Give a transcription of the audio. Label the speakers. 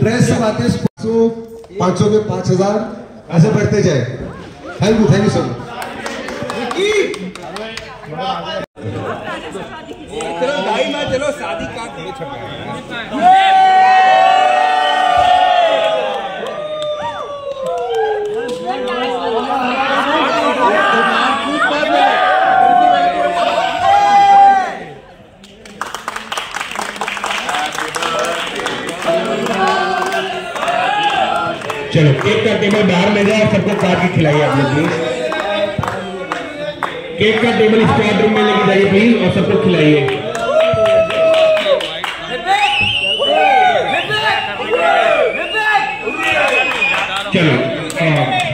Speaker 1: Press से बातें पाँच सौ के पाँच हज़ार। ऐसे बढ़ते जाए। Thank you thank you so much
Speaker 2: चलो, शादी का
Speaker 3: चलो, केक का टेबल बाहर ले जाए सबको काट खिलाई आपने आप लोग प्लीज़ केक का टेबल स्टार्ट रूम में लेके जाइए प्लीज़ और सबको खिलाइए। चलो हाँ।